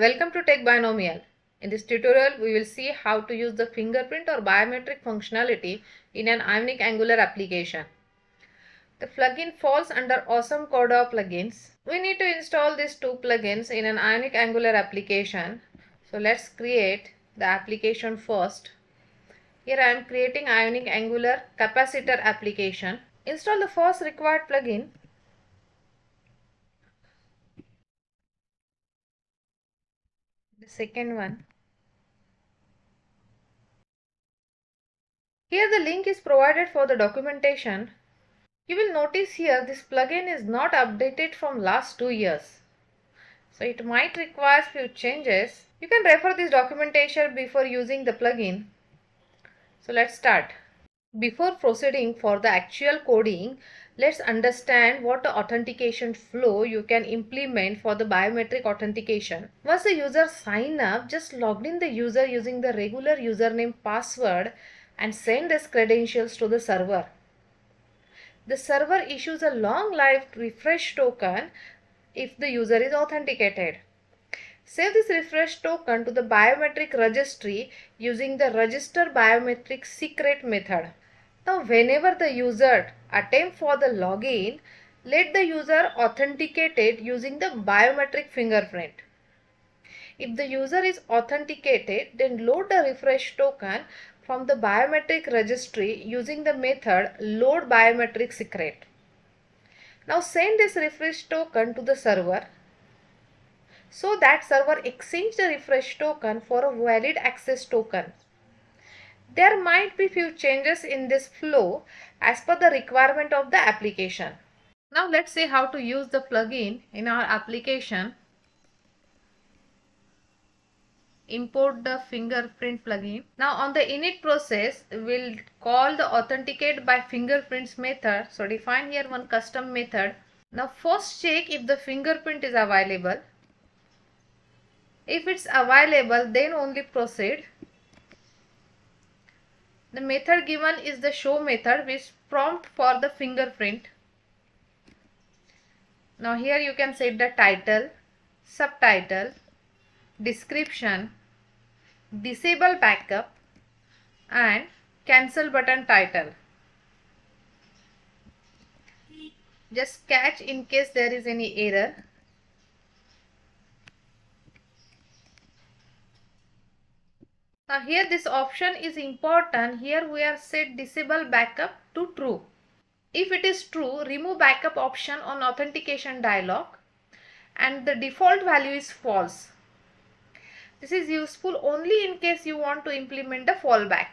Welcome to Tech Binomial. In this tutorial, we will see how to use the fingerprint or biometric functionality in an Ionic Angular application. The plugin falls under Awesome Cordova plugins. We need to install these two plugins in an Ionic Angular application. So let's create the application first. Here I am creating Ionic Angular capacitor application. Install the first required plugin the second one. Here the link is provided for the documentation. You will notice here this plugin is not updated from last two years. So it might require few changes. You can refer this documentation before using the plugin. So let's start. Before proceeding for the actual coding, let's understand what the authentication flow you can implement for the biometric authentication. Once the user sign up, just log in the user using the regular username password and send his credentials to the server. The server issues a long lived refresh token if the user is authenticated. Save this refresh token to the biometric registry using the register biometric secret method. Now whenever the user attempt for the login, let the user authenticate it using the biometric fingerprint. If the user is authenticated, then load the refresh token from the biometric registry using the method load biometric secret. Now send this refresh token to the server so that server exchange the refresh token for a valid access token. There might be few changes in this flow as per the requirement of the application. Now let's see how to use the plugin in our application. Import the fingerprint plugin. Now on the init process, we'll call the authenticate by fingerprints method. So define here one custom method. Now first check if the fingerprint is available. If it's available, then only proceed. The method given is the show method which prompt for the fingerprint. Now here you can set the title, subtitle, description, disable backup and cancel button title. Just catch in case there is any error. Now here this option is important. Here we are set disable backup to true. If it is true, remove backup option on authentication dialog and the default value is false. This is useful only in case you want to implement the fallback.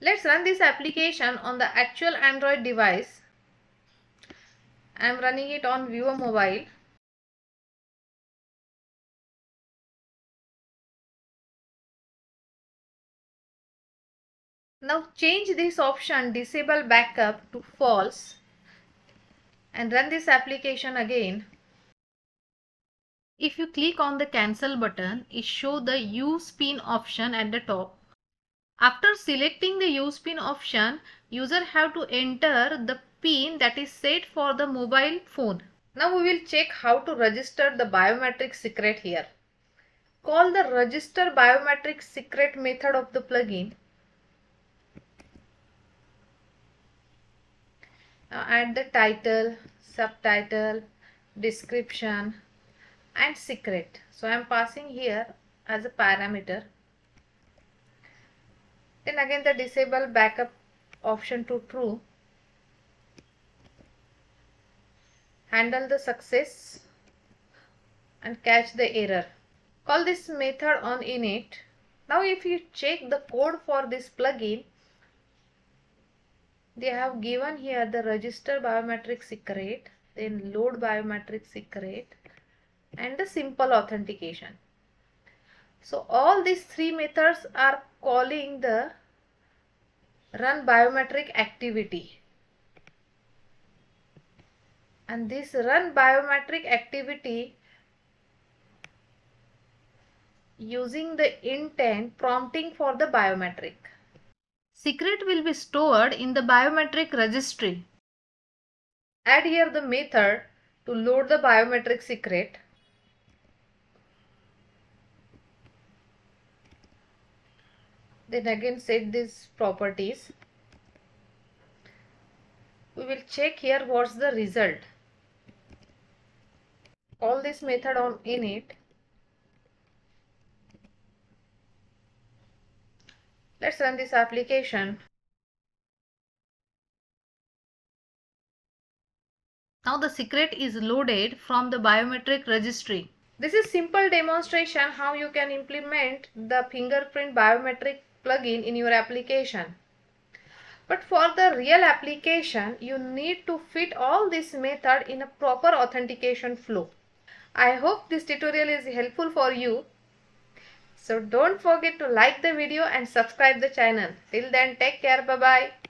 Let's run this application on the actual Android device. I am running it on Vivo mobile. Now change this option disable backup to false and run this application again. If you click on the cancel button, it show the use pin option at the top. After selecting the use pin option, user have to enter the pin that is set for the mobile phone. Now we will check how to register the biometric secret here. Call the register biometric secret method of the plugin Uh, now add the title, subtitle, description and secret. So I am passing here as a parameter. Then again the disable backup option to true. Handle the success and catch the error. Call this method on init. Now if you check the code for this plugin, they have given here the register biometric secret then load biometric secret and the simple authentication. So all these three methods are calling the run biometric activity. And this run biometric activity using the intent prompting for the biometric secret will be stored in the biometric registry. Add here the method to load the biometric secret. Then again set these properties. We will check here what's the result. All this method on init let's run this application now the secret is loaded from the biometric registry this is simple demonstration how you can implement the fingerprint biometric plugin in your application. But for the real application, you need to fit all this method in a proper authentication flow. I hope this tutorial is helpful for you. So don't forget to like the video and subscribe the channel. Till then take care. Bye bye.